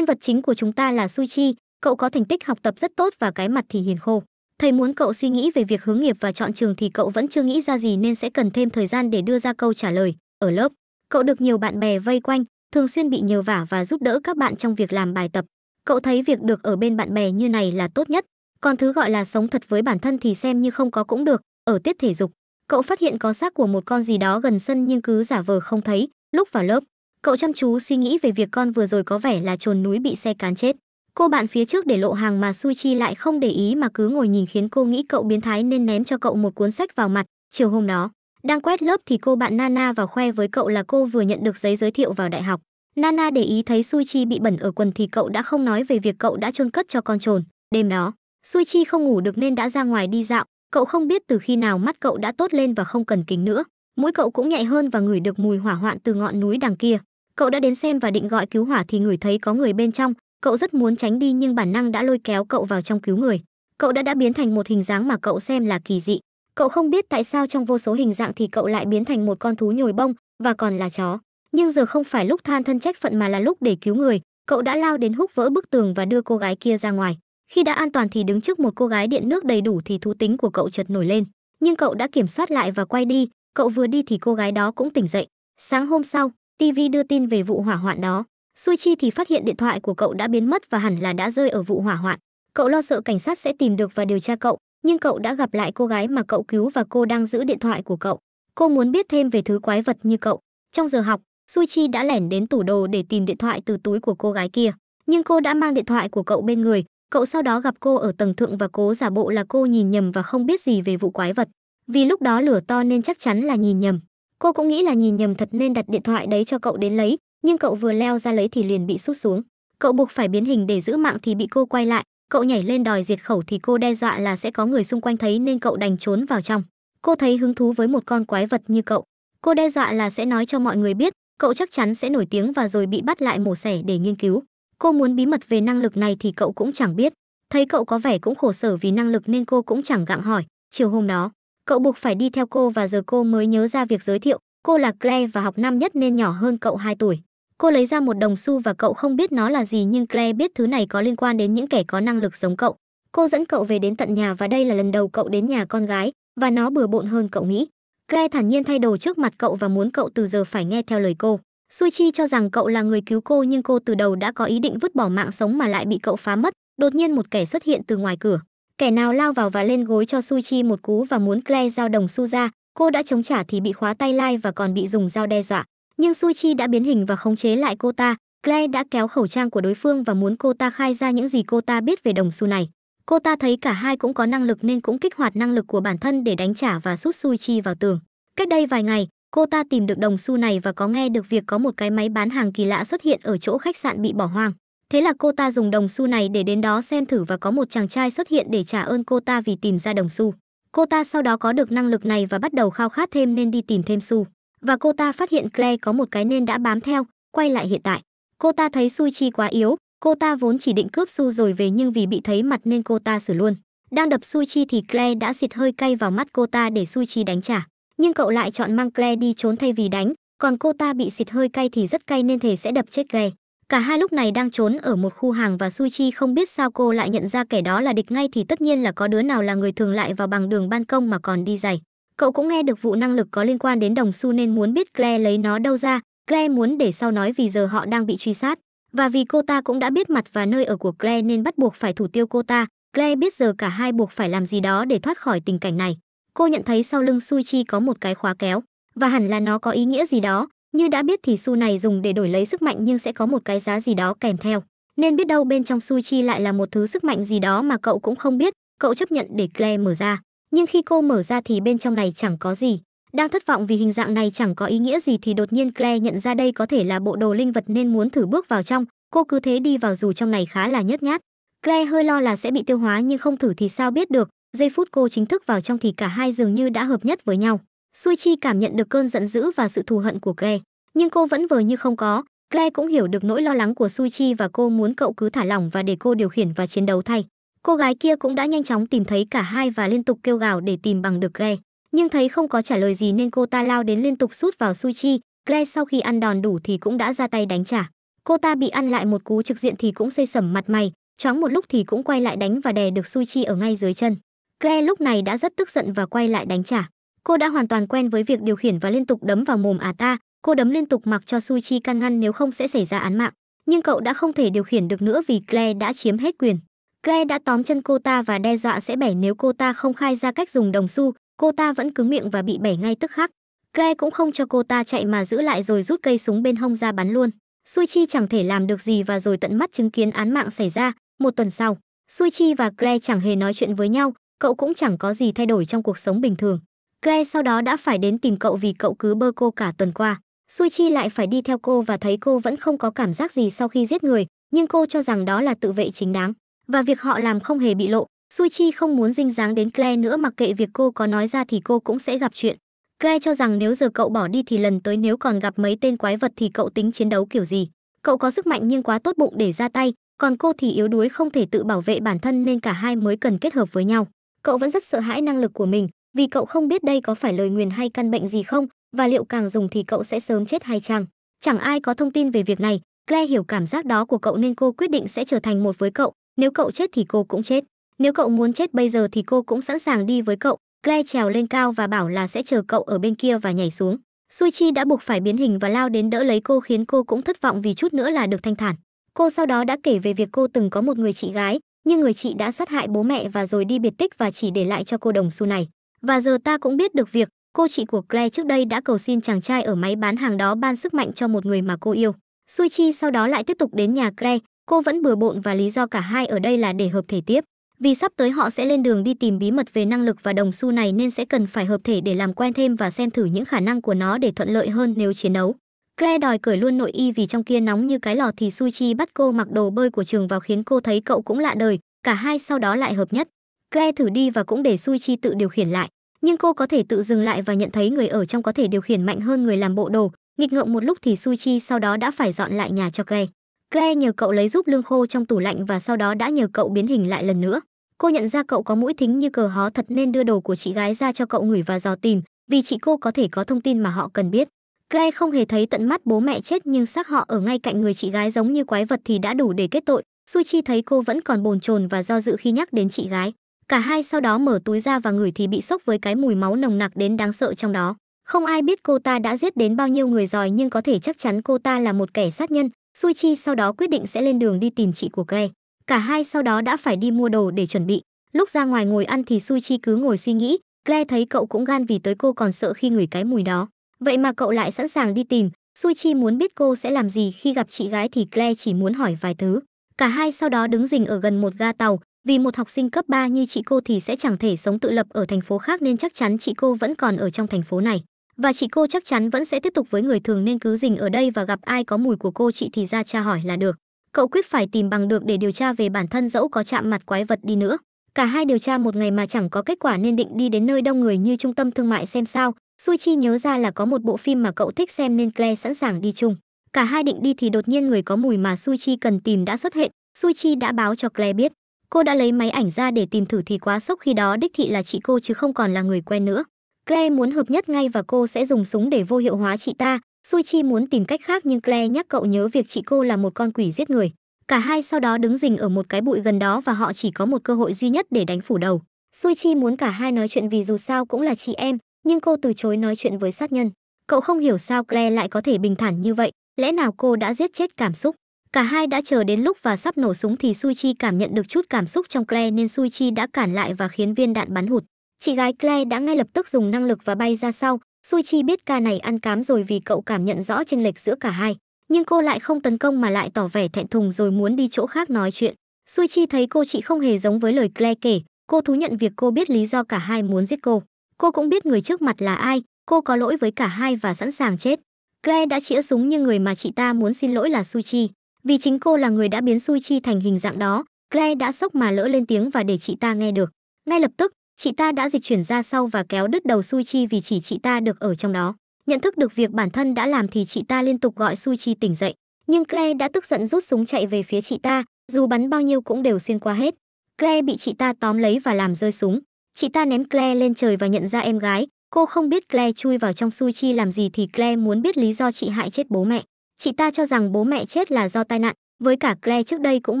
nhân vật chính của chúng ta là Suichi, cậu có thành tích học tập rất tốt và cái mặt thì hiền khô. Thầy muốn cậu suy nghĩ về việc hướng nghiệp và chọn trường thì cậu vẫn chưa nghĩ ra gì nên sẽ cần thêm thời gian để đưa ra câu trả lời. Ở lớp, cậu được nhiều bạn bè vây quanh, thường xuyên bị nhờ vả và giúp đỡ các bạn trong việc làm bài tập. Cậu thấy việc được ở bên bạn bè như này là tốt nhất, còn thứ gọi là sống thật với bản thân thì xem như không có cũng được. Ở tiết thể dục, cậu phát hiện có xác của một con gì đó gần sân nhưng cứ giả vờ không thấy. Lúc vào lớp, cậu chăm chú suy nghĩ về việc con vừa rồi có vẻ là trồn núi bị xe cán chết. Cô bạn phía trước để lộ hàng mà Sui Chi lại không để ý mà cứ ngồi nhìn khiến cô nghĩ cậu biến thái nên ném cho cậu một cuốn sách vào mặt. Chiều hôm đó, đang quét lớp thì cô bạn Nana vào khoe với cậu là cô vừa nhận được giấy giới thiệu vào đại học. Nana để ý thấy Sui Chi bị bẩn ở quần thì cậu đã không nói về việc cậu đã chôn cất cho con trồn. Đêm đó, Sui Chi không ngủ được nên đã ra ngoài đi dạo. Cậu không biết từ khi nào mắt cậu đã tốt lên và không cần kính nữa. Mũi cậu cũng nhạy hơn và ngửi được mùi hỏa hoạn từ ngọn núi đằng kia. Cậu đã đến xem và định gọi cứu hỏa thì ngửi thấy có người bên trong. Cậu rất muốn tránh đi nhưng bản năng đã lôi kéo cậu vào trong cứu người. Cậu đã đã biến thành một hình dáng mà cậu xem là kỳ dị. Cậu không biết tại sao trong vô số hình dạng thì cậu lại biến thành một con thú nhồi bông và còn là chó. Nhưng giờ không phải lúc than thân trách phận mà là lúc để cứu người. Cậu đã lao đến húc vỡ bức tường và đưa cô gái kia ra ngoài. Khi đã an toàn thì đứng trước một cô gái điện nước đầy đủ thì thú tính của cậu chợt nổi lên. Nhưng cậu đã kiểm soát lại và quay đi. Cậu vừa đi thì cô gái đó cũng tỉnh dậy. Sáng hôm sau, TV đưa tin về vụ hỏa hoạn đó. Sui Chi thì phát hiện điện thoại của cậu đã biến mất và hẳn là đã rơi ở vụ hỏa hoạn. Cậu lo sợ cảnh sát sẽ tìm được và điều tra cậu, nhưng cậu đã gặp lại cô gái mà cậu cứu và cô đang giữ điện thoại của cậu. Cô muốn biết thêm về thứ quái vật như cậu. Trong giờ học, Sui Chi đã lẻn đến tủ đồ để tìm điện thoại từ túi của cô gái kia, nhưng cô đã mang điện thoại của cậu bên người. Cậu sau đó gặp cô ở tầng thượng và cố giả bộ là cô nhìn nhầm và không biết gì về vụ quái vật. Vì lúc đó lửa to nên chắc chắn là nhìn nhầm. Cô cũng nghĩ là nhìn nhầm thật nên đặt điện thoại đấy cho cậu đến lấy, nhưng cậu vừa leo ra lấy thì liền bị sút xuống. Cậu buộc phải biến hình để giữ mạng thì bị cô quay lại, cậu nhảy lên đòi diệt khẩu thì cô đe dọa là sẽ có người xung quanh thấy nên cậu đành trốn vào trong. Cô thấy hứng thú với một con quái vật như cậu. Cô đe dọa là sẽ nói cho mọi người biết, cậu chắc chắn sẽ nổi tiếng và rồi bị bắt lại mổ xẻ để nghiên cứu. Cô muốn bí mật về năng lực này thì cậu cũng chẳng biết. Thấy cậu có vẻ cũng khổ sở vì năng lực nên cô cũng chẳng gặng hỏi. Chiều hôm đó, cậu buộc phải đi theo cô và giờ cô mới nhớ ra việc giới thiệu. Cô là Claire và học năm nhất nên nhỏ hơn cậu 2 tuổi. Cô lấy ra một đồng xu và cậu không biết nó là gì nhưng Claire biết thứ này có liên quan đến những kẻ có năng lực giống cậu. Cô dẫn cậu về đến tận nhà và đây là lần đầu cậu đến nhà con gái, và nó bừa bộn hơn cậu nghĩ. Claire thản nhiên thay đồ trước mặt cậu và muốn cậu từ giờ phải nghe theo lời cô. Sui Chi cho rằng cậu là người cứu cô nhưng cô từ đầu đã có ý định vứt bỏ mạng sống mà lại bị cậu phá mất. Đột nhiên một kẻ xuất hiện từ ngoài cửa. Kẻ nào lao vào và lên gối cho Su Chi một cú và muốn Claire giao đồng xu ra. Cô đã chống trả thì bị khóa tay lai và còn bị dùng dao đe dọa nhưng Su Chi đã biến hình và khống chế lại cô ta. Claire đã kéo khẩu trang của đối phương và muốn cô ta khai ra những gì cô ta biết về đồng xu này. Cô ta thấy cả hai cũng có năng lực nên cũng kích hoạt năng lực của bản thân để đánh trả và sút Su Chi vào tường. Cách đây vài ngày, cô ta tìm được đồng xu này và có nghe được việc có một cái máy bán hàng kỳ lạ xuất hiện ở chỗ khách sạn bị bỏ hoang. Thế là cô ta dùng đồng xu này để đến đó xem thử và có một chàng trai xuất hiện để trả ơn cô ta vì tìm ra đồng xu. Cô ta sau đó có được năng lực này và bắt đầu khao khát thêm nên đi tìm thêm xu và cô ta phát hiện Claire có một cái nên đã bám theo, quay lại hiện tại. Cô ta thấy Sui Chi quá yếu, cô ta vốn chỉ định cướp Su rồi về nhưng vì bị thấy mặt nên cô ta xử luôn. Đang đập Sui Chi thì Claire đã xịt hơi cay vào mắt cô ta để Sui Chi đánh trả. Nhưng cậu lại chọn mang Claire đi trốn thay vì đánh, còn cô ta bị xịt hơi cay thì rất cay nên thể sẽ đập chết Claire. Cả hai lúc này đang trốn ở một khu hàng và Su Chi không biết sao cô lại nhận ra kẻ đó là địch ngay thì tất nhiên là có đứa nào là người thường lại vào bằng đường ban công mà còn đi giày. Cậu cũng nghe được vụ năng lực có liên quan đến đồng xu nên muốn biết Claire lấy nó đâu ra. Claire muốn để sau nói vì giờ họ đang bị truy sát. Và vì cô ta cũng đã biết mặt và nơi ở của Claire nên bắt buộc phải thủ tiêu cô ta. Claire biết giờ cả hai buộc phải làm gì đó để thoát khỏi tình cảnh này. Cô nhận thấy sau lưng Su Chi có một cái khóa kéo. Và hẳn là nó có ý nghĩa gì đó. Như đã biết thì xu này dùng để đổi lấy sức mạnh nhưng sẽ có một cái giá gì đó kèm theo. Nên biết đâu bên trong Sui Chi lại là một thứ sức mạnh gì đó mà cậu cũng không biết. Cậu chấp nhận để Claire mở ra nhưng khi cô mở ra thì bên trong này chẳng có gì. Đang thất vọng vì hình dạng này chẳng có ý nghĩa gì thì đột nhiên Claire nhận ra đây có thể là bộ đồ linh vật nên muốn thử bước vào trong. Cô cứ thế đi vào dù trong này khá là nhớt nhát. Claire hơi lo là sẽ bị tiêu hóa nhưng không thử thì sao biết được. Giây phút cô chính thức vào trong thì cả hai dường như đã hợp nhất với nhau. Sui Chi cảm nhận được cơn giận dữ và sự thù hận của Claire, nhưng cô vẫn vờ như không có. Claire cũng hiểu được nỗi lo lắng của Su Chi và cô muốn cậu cứ thả lỏng và để cô điều khiển và chiến đấu thay. Cô gái kia cũng đã nhanh chóng tìm thấy cả hai và liên tục kêu gào để tìm bằng được Claire. Nhưng thấy không có trả lời gì nên cô ta lao đến liên tục sút vào Su Chi. Claire sau khi ăn đòn đủ thì cũng đã ra tay đánh trả. Cô ta bị ăn lại một cú trực diện thì cũng xây sẩm mặt mày, choáng một lúc thì cũng quay lại đánh và đè được Suichi ở ngay dưới chân. Claire lúc này đã rất tức giận và quay lại đánh trả. Cô đã hoàn toàn quen với việc điều khiển và liên tục đấm vào mồm à ta, cô đấm liên tục mặc cho Suichi can ngăn nếu không sẽ xảy ra án mạng. Nhưng cậu đã không thể điều khiển được nữa vì Claire đã chiếm hết quyền. Claire đã tóm chân cô ta và đe dọa sẽ bẻ nếu cô ta không khai ra cách dùng đồng xu, cô ta vẫn cứng miệng và bị bẻ ngay tức khắc. Claire cũng không cho cô ta chạy mà giữ lại rồi rút cây súng bên hông ra bắn luôn. Suichi chẳng thể làm được gì và rồi tận mắt chứng kiến án mạng xảy ra. Một tuần sau, Suichi và Claire chẳng hề nói chuyện với nhau, cậu cũng chẳng có gì thay đổi trong cuộc sống bình thường. Claire sau đó đã phải đến tìm cậu vì cậu cứ bơ cô cả tuần qua. Suichi lại phải đi theo cô và thấy cô vẫn không có cảm giác gì sau khi giết người, nhưng cô cho rằng đó là tự vệ chính đáng và việc họ làm không hề bị lộ. Suichi không muốn dinh dáng đến Claire nữa mặc kệ việc cô có nói ra thì cô cũng sẽ gặp chuyện. Claire cho rằng nếu giờ cậu bỏ đi thì lần tới nếu còn gặp mấy tên quái vật thì cậu tính chiến đấu kiểu gì. Cậu có sức mạnh nhưng quá tốt bụng để ra tay, còn cô thì yếu đuối không thể tự bảo vệ bản thân nên cả hai mới cần kết hợp với nhau. Cậu vẫn rất sợ hãi năng lực của mình, vì cậu không biết đây có phải lời nguyền hay căn bệnh gì không, và liệu càng dùng thì cậu sẽ sớm chết hay chăng. Chẳng ai có thông tin về việc này, Claire hiểu cảm giác đó của cậu nên cô quyết định sẽ trở thành một với cậu, nếu cậu chết thì cô cũng chết. Nếu cậu muốn chết bây giờ thì cô cũng sẵn sàng đi với cậu. Claire trèo lên cao và bảo là sẽ chờ cậu ở bên kia và nhảy xuống. Suichi đã buộc phải biến hình và lao đến đỡ lấy cô khiến cô cũng thất vọng vì chút nữa là được thanh thản. Cô sau đó đã kể về việc cô từng có một người chị gái, nhưng người chị đã sát hại bố mẹ và rồi đi biệt tích và chỉ để lại cho cô đồng xu này. Và giờ ta cũng biết được việc cô chị của Claire trước đây đã cầu xin chàng trai ở máy bán hàng đó ban sức mạnh cho một người mà cô yêu. Suichi sau đó lại tiếp tục đến nhà Claire, cô vẫn bừa bộn và lý do cả hai ở đây là để hợp thể tiếp. Vì sắp tới họ sẽ lên đường đi tìm bí mật về năng lực và đồng xu này nên sẽ cần phải hợp thể để làm quen thêm và xem thử những khả năng của nó để thuận lợi hơn nếu chiến đấu. Claire đòi cởi luôn nội y vì trong kia nóng như cái lò thì Suichi bắt cô mặc đồ bơi của trường vào khiến cô thấy cậu cũng lạ đời, cả hai sau đó lại hợp nhất. Claire thử đi và cũng để Suichi tự điều khiển lại, nhưng cô có thể tự dừng lại và nhận thấy người ở trong có thể điều khiển mạnh hơn người làm bộ đồ. Nghịch ngợm một lúc thì Suichi sau đó đã phải dọn lại nhà cho Claire. Claire nhờ cậu lấy giúp lương khô trong tủ lạnh và sau đó đã nhờ cậu biến hình lại lần nữa. Cô nhận ra cậu có mũi thính như cờ hó thật nên đưa đồ của chị gái ra cho cậu ngửi và dò tìm, vì chị cô có thể có thông tin mà họ cần biết. Claire không hề thấy tận mắt bố mẹ chết nhưng xác họ ở ngay cạnh người chị gái giống như quái vật thì đã đủ để kết tội. Suchi thấy cô vẫn còn bồn chồn và do dự khi nhắc đến chị gái. Cả hai sau đó mở túi ra và ngửi thì bị sốc với cái mùi máu nồng nặc đến đáng sợ trong đó. Không ai biết cô ta đã giết đến bao nhiêu người rồi nhưng có thể chắc chắn cô ta là một kẻ sát nhân. Suichi sau đó quyết định sẽ lên đường đi tìm chị của Claire. Cả hai sau đó đã phải đi mua đồ để chuẩn bị. Lúc ra ngoài ngồi ăn thì Suichi cứ ngồi suy nghĩ, Claire thấy cậu cũng gan vì tới cô còn sợ khi ngửi cái mùi đó. Vậy mà cậu lại sẵn sàng đi tìm, Suichi muốn biết cô sẽ làm gì khi gặp chị gái thì Claire chỉ muốn hỏi vài thứ. Cả hai sau đó đứng rình ở gần một ga tàu, vì một học sinh cấp 3 như chị cô thì sẽ chẳng thể sống tự lập ở thành phố khác nên chắc chắn chị cô vẫn còn ở trong thành phố này. Và chị cô chắc chắn vẫn sẽ tiếp tục với người thường nên cứ dình ở đây và gặp ai có mùi của cô chị thì ra tra hỏi là được. Cậu quyết phải tìm bằng được để điều tra về bản thân dẫu có chạm mặt quái vật đi nữa. Cả hai điều tra một ngày mà chẳng có kết quả nên định đi đến nơi đông người như trung tâm thương mại xem sao. Suichi nhớ ra là có một bộ phim mà cậu thích xem nên Claire sẵn sàng đi chung. Cả hai định đi thì đột nhiên người có mùi mà Suichi cần tìm đã xuất hiện. Suichi đã báo cho Claire biết. Cô đã lấy máy ảnh ra để tìm thử thì quá sốc khi đó đích thị là chị cô chứ không còn là người quen nữa. Claire muốn hợp nhất ngay và cô sẽ dùng súng để vô hiệu hóa chị ta. Sui chi muốn tìm cách khác nhưng Claire nhắc cậu nhớ việc chị cô là một con quỷ giết người. Cả hai sau đó đứng rình ở một cái bụi gần đó và họ chỉ có một cơ hội duy nhất để đánh phủ đầu. Sui chi muốn cả hai nói chuyện vì dù sao cũng là chị em, nhưng cô từ chối nói chuyện với sát nhân. Cậu không hiểu sao Claire lại có thể bình thản như vậy, lẽ nào cô đã giết chết cảm xúc. Cả hai đã chờ đến lúc và sắp nổ súng thì Suichi cảm nhận được chút cảm xúc trong Claire nên Suichi đã cản lại và khiến viên đạn bắn hụt. Chị gái Claire đã ngay lập tức dùng năng lực và bay ra sau. Suichi biết ca này ăn cám rồi vì cậu cảm nhận rõ chênh lệch giữa cả hai nhưng cô lại không tấn công mà lại tỏ vẻ thẹn thùng rồi muốn đi chỗ khác nói chuyện. Suichi thấy cô chị không hề giống với lời Claire kể, cô thú nhận việc cô biết lý do cả hai muốn giết cô. Cô cũng biết người trước mặt là ai, cô có lỗi với cả hai và sẵn sàng chết. Claire đã chĩa súng nhưng người mà chị ta muốn xin lỗi là Suichi. Vì chính cô là người đã biến Suichi thành hình dạng đó, Claire đã sốc mà lỡ lên tiếng và để chị ta nghe được. Ngay lập tức, chị ta đã dịch chuyển ra sau và kéo đứt đầu Suichi vì chỉ chị ta được ở trong đó. Nhận thức được việc bản thân đã làm thì chị ta liên tục gọi Sui Chi tỉnh dậy, nhưng Claire đã tức giận rút súng chạy về phía chị ta, dù bắn bao nhiêu cũng đều xuyên qua hết. Claire bị chị ta tóm lấy và làm rơi súng. Chị ta ném Claire lên trời và nhận ra em gái, cô không biết Claire chui vào trong Sui Chi làm gì thì Claire muốn biết lý do chị hại chết bố mẹ. Chị ta cho rằng bố mẹ chết là do tai nạn, với cả Claire trước đây cũng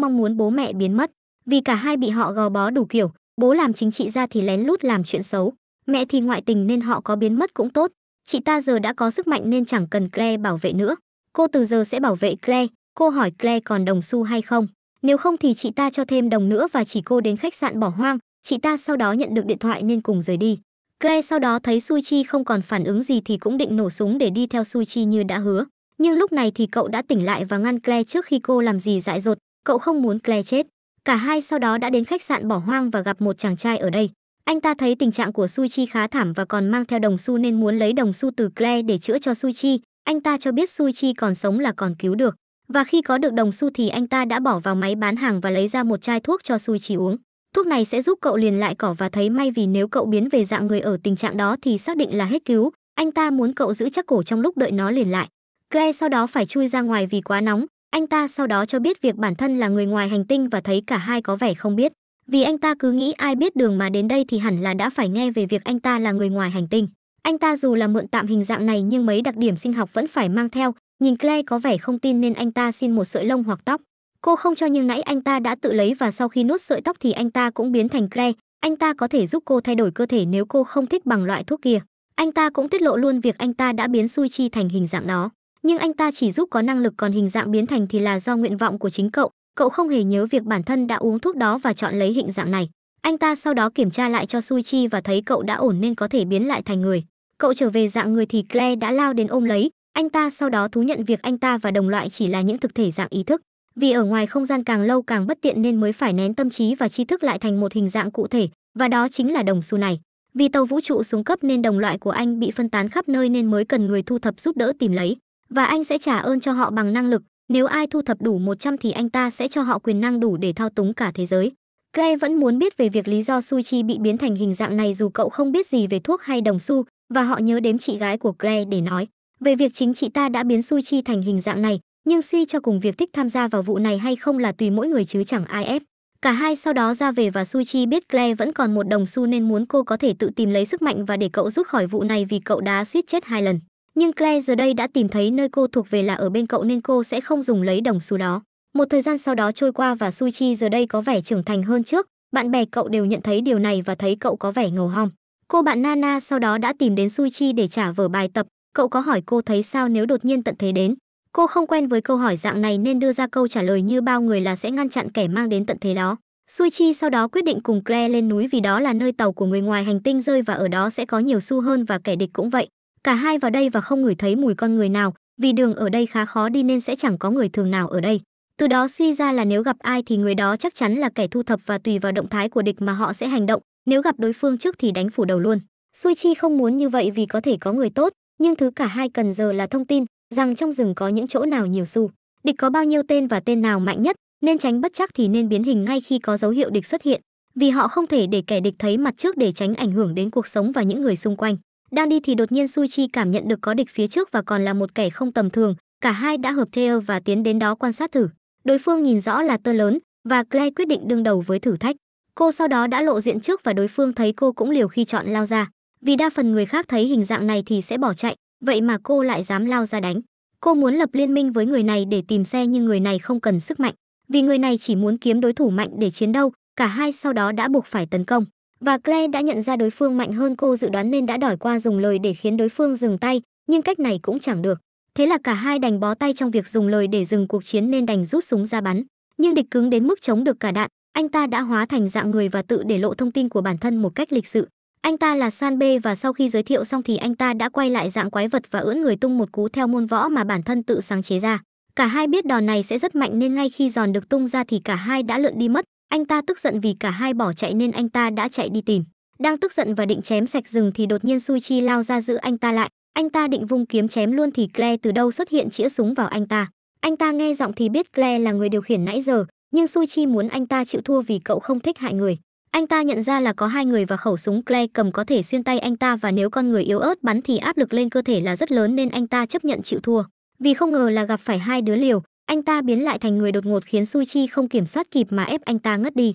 mong muốn bố mẹ biến mất. Vì cả hai bị họ gò bó đủ kiểu, bố làm chính trị ra thì lén lút làm chuyện xấu, mẹ thì ngoại tình nên họ có biến mất cũng tốt. Chị ta giờ đã có sức mạnh nên chẳng cần Claire bảo vệ nữa. Cô từ giờ sẽ bảo vệ Claire, cô hỏi Claire còn đồng xu hay không. Nếu không thì chị ta cho thêm đồng nữa và chỉ cô đến khách sạn bỏ hoang, chị ta sau đó nhận được điện thoại nên cùng rời đi. Claire sau đó thấy Sui Chi không còn phản ứng gì thì cũng định nổ súng để đi theo Sui Chi như đã hứa. Nhưng lúc này thì cậu đã tỉnh lại và ngăn Claire trước khi cô làm gì dại dột, cậu không muốn Claire chết. Cả hai sau đó đã đến khách sạn bỏ hoang và gặp một chàng trai ở đây. Anh ta thấy tình trạng của Sui Chi khá thảm và còn mang theo đồng xu nên muốn lấy đồng xu từ Claire để chữa cho Sui Chi. Anh ta cho biết Sui Chi còn sống là còn cứu được. Và khi có được đồng xu thì anh ta đã bỏ vào máy bán hàng và lấy ra một chai thuốc cho Sui Chi uống. Thuốc này sẽ giúp cậu liền lại cỏ và thấy may vì nếu cậu biến về dạng người ở tình trạng đó thì xác định là hết cứu. Anh ta muốn cậu giữ chắc cổ trong lúc đợi nó liền lại. Claire sau đó phải chui ra ngoài vì quá nóng. Anh ta sau đó cho biết việc bản thân là người ngoài hành tinh và thấy cả hai có vẻ không biết. Vì anh ta cứ nghĩ ai biết đường mà đến đây thì hẳn là đã phải nghe về việc anh ta là người ngoài hành tinh. Anh ta dù là mượn tạm hình dạng này nhưng mấy đặc điểm sinh học vẫn phải mang theo. Nhìn Claire có vẻ không tin nên anh ta xin một sợi lông hoặc tóc. Cô không cho nhưng nãy anh ta đã tự lấy và sau khi nuốt sợi tóc thì anh ta cũng biến thành Claire. Anh ta có thể giúp cô thay đổi cơ thể nếu cô không thích bằng loại thuốc kia. Anh ta cũng tiết lộ luôn việc anh ta đã biến Sui Chi thành hình dạng đó. Nhưng anh ta chỉ giúp có năng lực còn hình dạng biến thành thì là do nguyện vọng của chính cậu. Cậu không hề nhớ việc bản thân đã uống thuốc đó và chọn lấy hình dạng này. Anh ta sau đó kiểm tra lại cho Sui Chi và thấy cậu đã ổn nên có thể biến lại thành người. Cậu trở về dạng người thì Claire đã lao đến ôm lấy. Anh ta sau đó thú nhận việc anh ta và đồng loại chỉ là những thực thể dạng ý thức. Vì ở ngoài không gian càng lâu càng bất tiện nên mới phải nén tâm trí và tri thức lại thành một hình dạng cụ thể, và đó chính là đồng xu này. Vì tàu vũ trụ xuống cấp nên đồng loại của anh bị phân tán khắp nơi nên mới cần người thu thập giúp đỡ tìm lấy. Và anh sẽ trả ơn cho họ bằng năng lực, nếu ai thu thập đủ 100 thì anh ta sẽ cho họ quyền năng đủ để thao túng cả thế giới. Clay vẫn muốn biết về việc lý do Su Chi bị biến thành hình dạng này dù cậu không biết gì về thuốc hay đồng xu, và họ nhớ đến chị gái của Clay để nói về việc chính chị ta đã biến Su Chi thành hình dạng này, nhưng suy cho cùng việc thích tham gia vào vụ này hay không là tùy mỗi người chứ chẳng ai ép. Cả hai sau đó ra về và Su Chi biết Claire vẫn còn một đồng xu nên muốn cô có thể tự tìm lấy sức mạnh và để cậu rút khỏi vụ này vì cậu đã suýt chết hai lần. Nhưng Claire giờ đây đã tìm thấy nơi cô thuộc về là ở bên cậu nên cô sẽ không dùng lấy đồng xu đó. Một thời gian sau đó trôi qua và Su Chi giờ đây có vẻ trưởng thành hơn trước, bạn bè cậu đều nhận thấy điều này và thấy cậu có vẻ ngầu hong. Cô bạn Nana sau đó đã tìm đến Su Chi để trả vở bài tập, cậu có hỏi cô thấy sao nếu đột nhiên tận thế đến. Cô không quen với câu hỏi dạng này nên đưa ra câu trả lời như bao người là sẽ ngăn chặn kẻ mang đến tận thế đó. Suichi sau đó quyết định cùng Claire lên núi vì đó là nơi tàu của người ngoài hành tinh rơi và ở đó sẽ có nhiều xu hơn và kẻ địch cũng vậy. Cả hai vào đây và không ngửi thấy mùi con người nào, vì đường ở đây khá khó đi nên sẽ chẳng có người thường nào ở đây. Từ đó suy ra là nếu gặp ai thì người đó chắc chắn là kẻ thu thập và tùy vào động thái của địch mà họ sẽ hành động, nếu gặp đối phương trước thì đánh phủ đầu luôn. Sui Chi không muốn như vậy vì có thể có người tốt, nhưng thứ cả hai cần giờ là thông tin, rằng trong rừng có những chỗ nào nhiều xu địch có bao nhiêu tên và tên nào mạnh nhất, nên tránh bất chắc thì nên biến hình ngay khi có dấu hiệu địch xuất hiện, vì họ không thể để kẻ địch thấy mặt trước để tránh ảnh hưởng đến cuộc sống và những người xung quanh. Đang đi thì đột nhiên Sui Chi cảm nhận được có địch phía trước và còn là một kẻ không tầm thường, cả hai đã hợp theo và tiến đến đó quan sát thử. Đối phương nhìn rõ là tơ lớn và Clay quyết định đương đầu với thử thách. Cô sau đó đã lộ diện trước và đối phương thấy cô cũng liều khi chọn lao ra. Vì đa phần người khác thấy hình dạng này thì sẽ bỏ chạy, vậy mà cô lại dám lao ra đánh. Cô muốn lập liên minh với người này để tìm xe nhưng người này không cần sức mạnh, vì người này chỉ muốn kiếm đối thủ mạnh để chiến đấu, cả hai sau đó đã buộc phải tấn công. Và Claire đã nhận ra đối phương mạnh hơn cô dự đoán nên đã đòi qua dùng lời để khiến đối phương dừng tay, nhưng cách này cũng chẳng được. Thế là cả hai đành bó tay trong việc dùng lời để dừng cuộc chiến nên đành rút súng ra bắn. Nhưng địch cứng đến mức chống được cả đạn, anh ta đã hóa thành dạng người và tự để lộ thông tin của bản thân một cách lịch sự. Anh ta là San B và sau khi giới thiệu xong thì anh ta đã quay lại dạng quái vật và ưỡn người tung một cú theo môn võ mà bản thân tự sáng chế ra. Cả hai biết đòn này sẽ rất mạnh nên ngay khi giòn được tung ra thì cả hai đã lượn đi mất. Anh ta tức giận vì cả hai bỏ chạy nên anh ta đã chạy đi tìm. Đang tức giận và định chém sạch rừng thì đột nhiên Sui Chi lao ra giữ anh ta lại. Anh ta định vung kiếm chém luôn thì Claire từ đâu xuất hiện chĩa súng vào anh ta. Anh ta nghe giọng thì biết Claire là người điều khiển nãy giờ, nhưng Sui Chi muốn anh ta chịu thua vì cậu không thích hại người. Anh ta nhận ra là có hai người và khẩu súng Clay cầm có thể xuyên tay anh ta và nếu con người yếu ớt bắn thì áp lực lên cơ thể là rất lớn nên anh ta chấp nhận chịu thua. Vì không ngờ là gặp phải hai đứa liều, anh ta biến lại thành người đột ngột khiến Su Chi không kiểm soát kịp mà ép anh ta ngất đi.